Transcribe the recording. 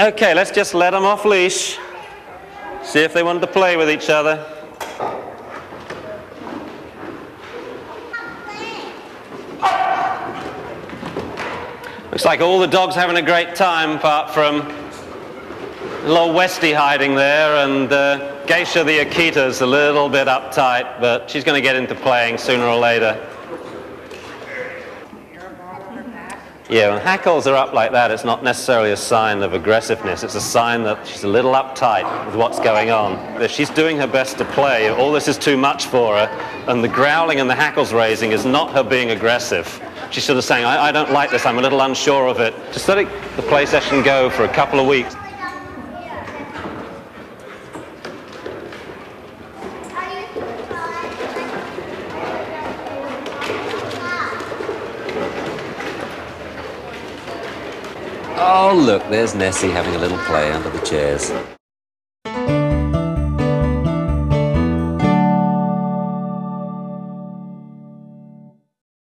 Okay, let's just let them off leash. See if they wanted to play with each other. Looks like all the dogs having a great time apart from little Westy hiding there and uh, Geisha the Akita's a little bit uptight, but she's going to get into playing sooner or later. Yeah, when hackles are up like that, it's not necessarily a sign of aggressiveness. It's a sign that she's a little uptight with what's going on. If she's doing her best to play, all this is too much for her, and the growling and the hackles raising is not her being aggressive. She's sort of saying, I, I don't like this, I'm a little unsure of it. Just let it, the play session go for a couple of weeks. Oh, look, there's Nessie having a little play under the chairs.